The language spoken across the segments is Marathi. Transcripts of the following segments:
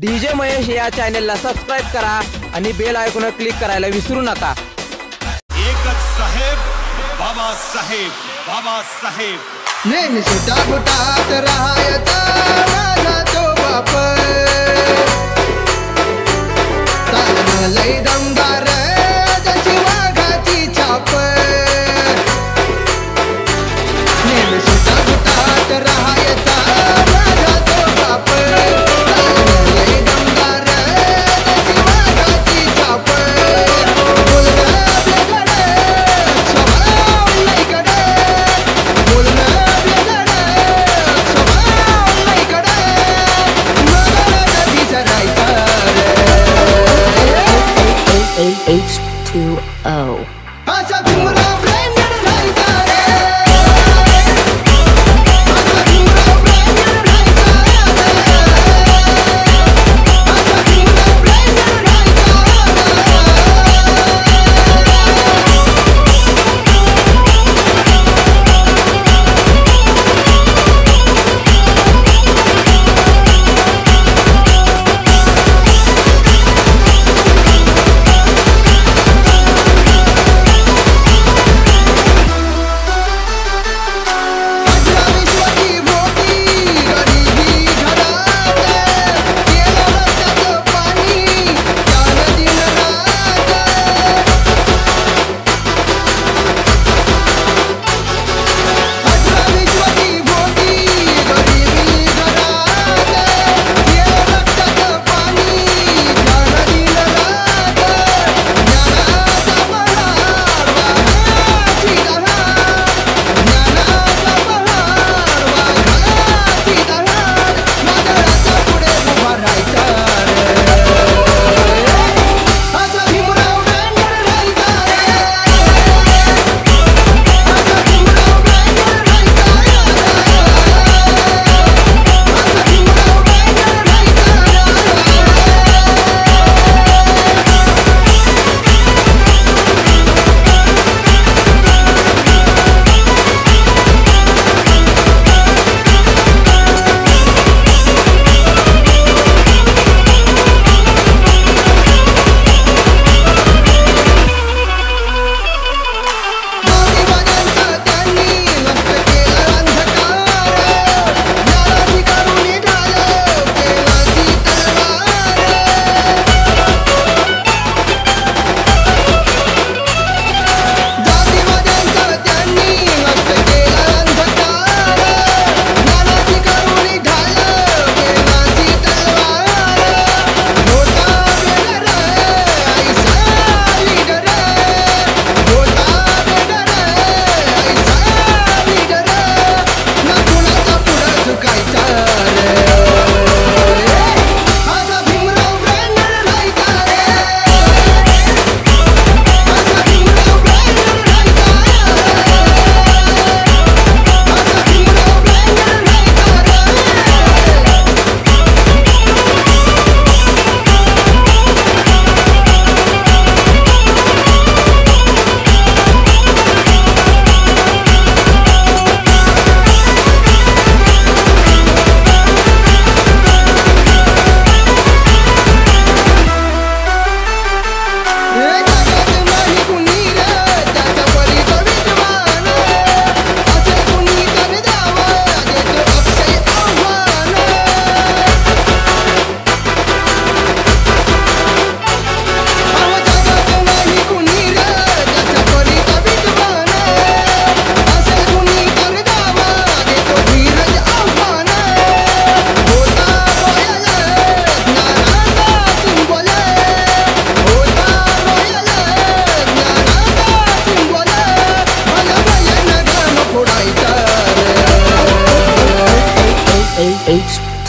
डीजे महेश या चॅनेलला सबस्क्राईब करा आणि बेल ऐकून क्लिक करायला विसरू नका. एकच साहेब बाबासाहेब बाबासाहेब बाबा साहेब. राहायचा माझा तो बाप लय दम 2-0.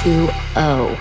2 0.